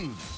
Mmm.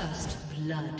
First blood.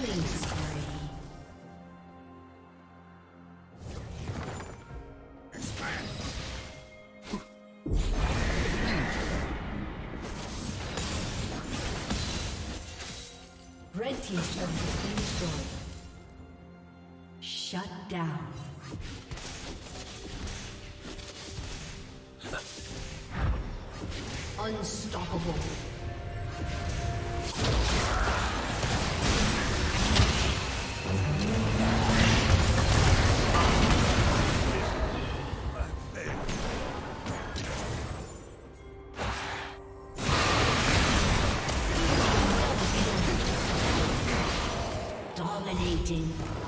Red Team's turret has been destroyed. Shut down. Unstoppable. Dominating.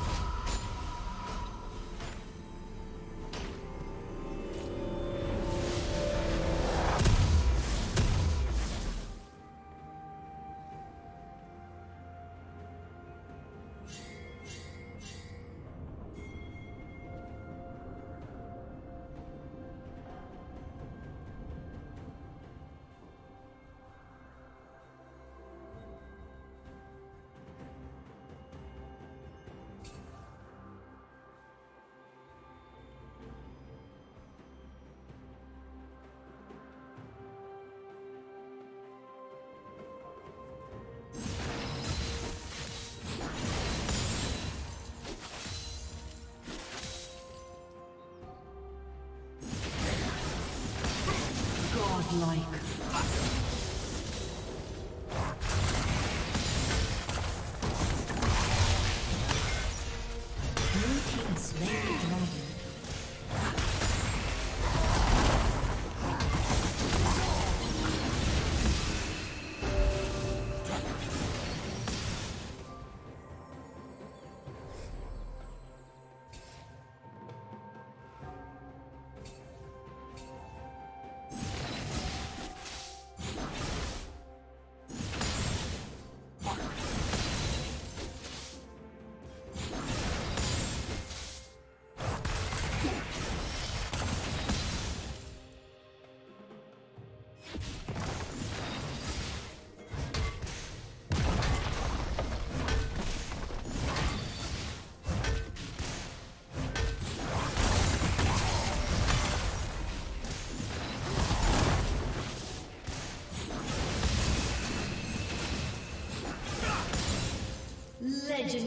Godlike.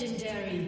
Legendary.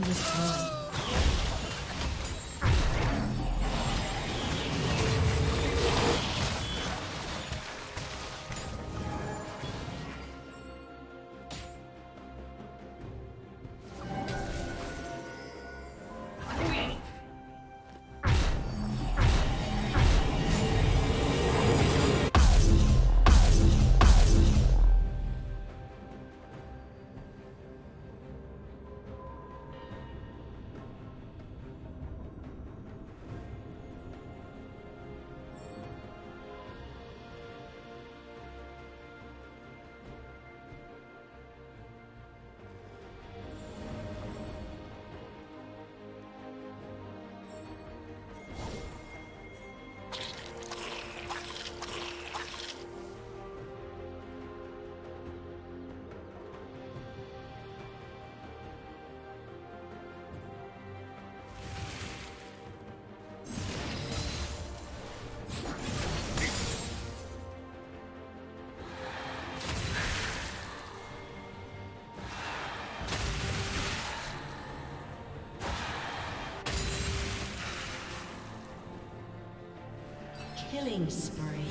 been destroyed. Killing spree.